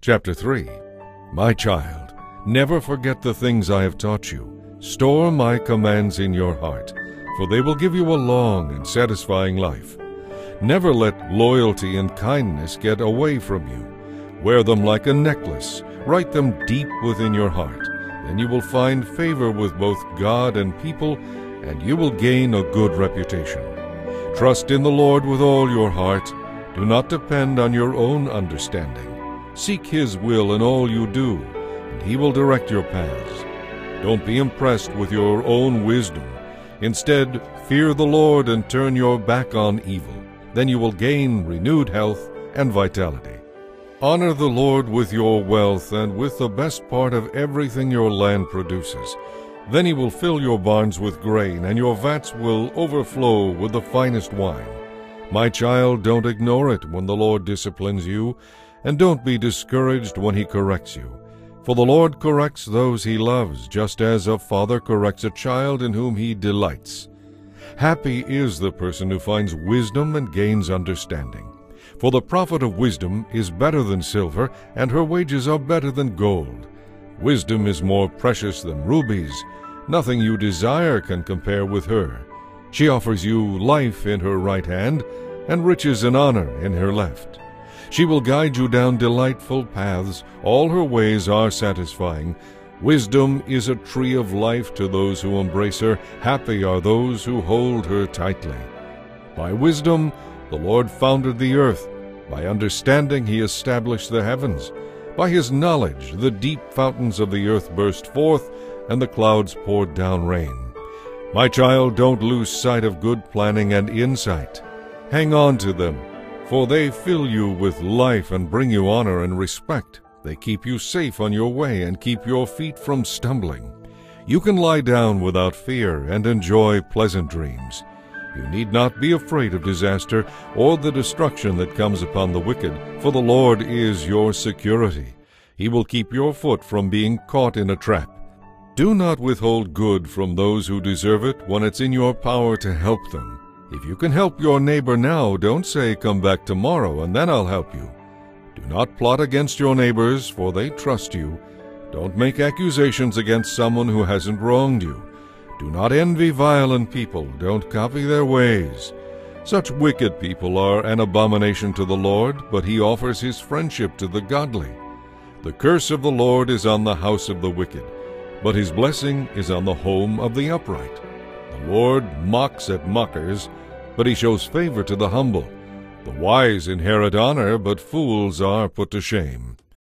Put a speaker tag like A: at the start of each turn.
A: Chapter 3 My child, never forget the things I have taught you. Store my commands in your heart, for they will give you a long and satisfying life. Never let loyalty and kindness get away from you. Wear them like a necklace. Write them deep within your heart. Then you will find favor with both God and people, and you will gain a good reputation. Trust in the Lord with all your heart. Do not depend on your own understanding. Seek His will in all you do, and He will direct your paths. Don't be impressed with your own wisdom. Instead, fear the Lord and turn your back on evil. Then you will gain renewed health and vitality. Honor the Lord with your wealth and with the best part of everything your land produces. Then he will fill your barns with grain, and your vats will overflow with the finest wine. My child, don't ignore it when the Lord disciplines you, and don't be discouraged when he corrects you. For the Lord corrects those he loves, just as a father corrects a child in whom he delights. Happy is the person who finds wisdom and gains understanding. For the profit of wisdom is better than silver, and her wages are better than gold. Wisdom is more precious than rubies. Nothing you desire can compare with her. She offers you life in her right hand, and riches and honor in her left. She will guide you down delightful paths. All her ways are satisfying. Wisdom is a tree of life to those who embrace her. Happy are those who hold her tightly. By wisdom the Lord founded the earth. By understanding he established the heavens. By his knowledge the deep fountains of the earth burst forth, and the clouds poured down rain. My child, don't lose sight of good planning and insight. Hang on to them for they fill you with life and bring you honor and respect. They keep you safe on your way and keep your feet from stumbling. You can lie down without fear and enjoy pleasant dreams. You need not be afraid of disaster or the destruction that comes upon the wicked, for the Lord is your security. He will keep your foot from being caught in a trap. Do not withhold good from those who deserve it when it's in your power to help them. If you can help your neighbor now, don't say, Come back tomorrow, and then I'll help you. Do not plot against your neighbors, for they trust you. Don't make accusations against someone who hasn't wronged you. Do not envy violent people. Don't copy their ways. Such wicked people are an abomination to the Lord, but he offers his friendship to the godly. The curse of the Lord is on the house of the wicked, but his blessing is on the home of the upright. The Lord mocks at mockers, but he shows favor to the humble. The wise inherit honor, but fools are put to shame.